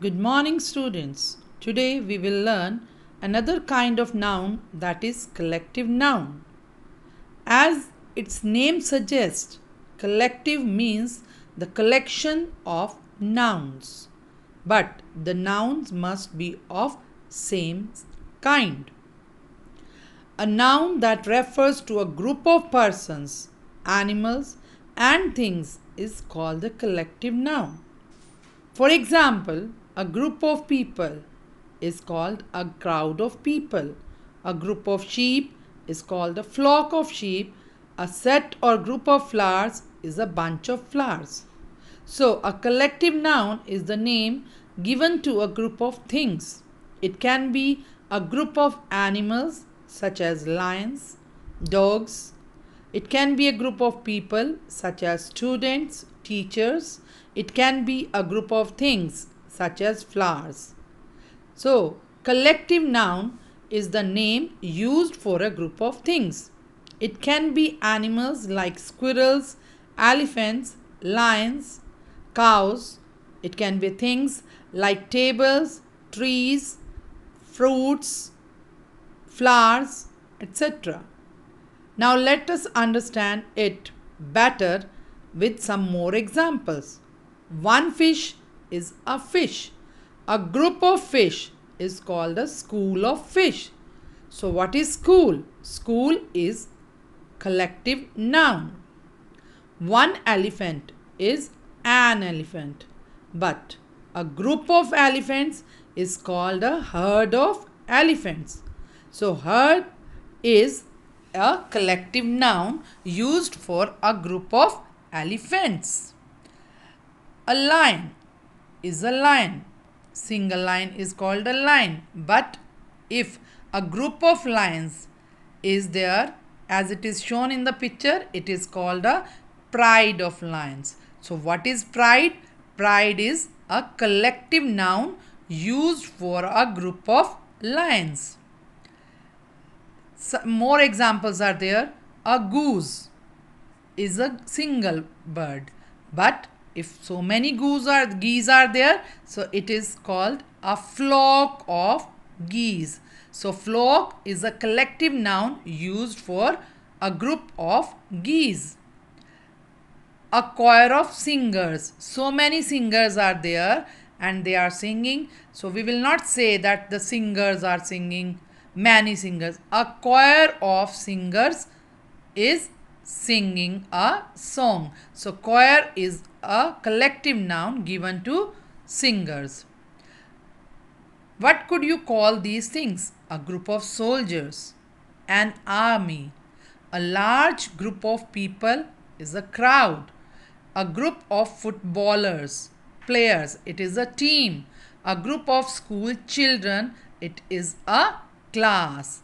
Good morning, students. Today we will learn another kind of noun that is collective noun. As its name suggests, collective means the collection of nouns. But the nouns must be of same kind. A noun that refers to a group of persons, animals, and things is called the collective noun. For example, a group of people is called a crowd of people. A group of sheep is called a flock of sheep. A set or group of flowers is a bunch of flowers. So, a collective noun is the name given to a group of things. It can be a group of animals such as lions, dogs. It can be a group of people such as students, teachers. It can be a group of things such as flowers. So, collective noun is the name used for a group of things. It can be animals like squirrels, elephants, lions, cows. It can be things like tables, trees, fruits, flowers, etc. Now let us understand it better with some more examples. One fish is a fish. A group of fish is called a school of fish. So what is school? School is collective noun. One elephant is an elephant. But a group of elephants is called a herd of elephants. So herd is a collective noun used for a group of elephants. A lion is a lion. Single lion is called a lion. But if a group of lions is there as it is shown in the picture, it is called a pride of lions. So what is pride? Pride is a collective noun used for a group of lions. Some more examples are there. A goose is a single bird. But if so many goose are geese are there, so it is called a flock of geese. So flock is a collective noun used for a group of geese. A choir of singers. So many singers are there and they are singing. So we will not say that the singers are singing, many singers. A choir of singers is singing a song. So choir is a collective noun given to singers. What could you call these things? A group of soldiers, an army. A large group of people is a crowd. A group of footballers, players, it is a team. A group of school children, it is a class.